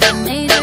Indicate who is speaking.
Speaker 1: Made.